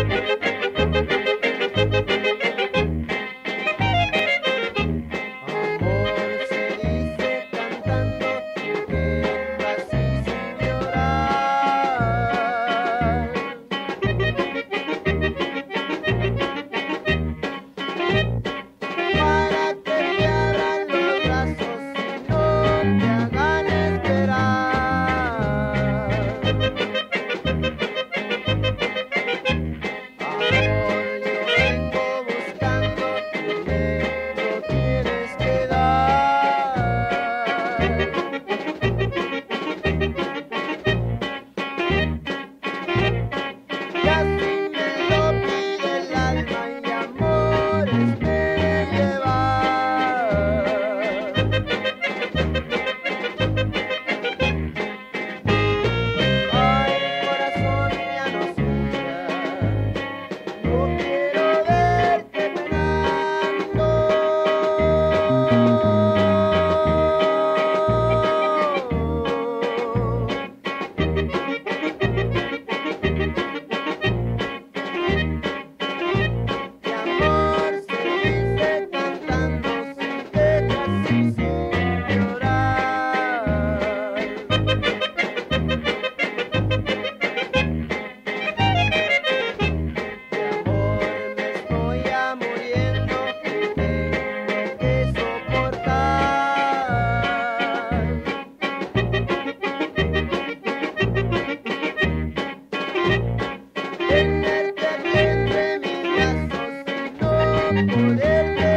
Thank you. Thank you. Everybody.